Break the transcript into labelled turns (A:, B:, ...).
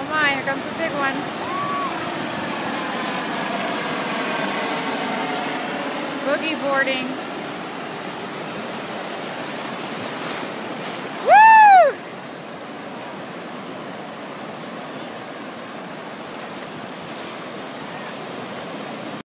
A: Oh my, here comes a big one. Boogie boarding.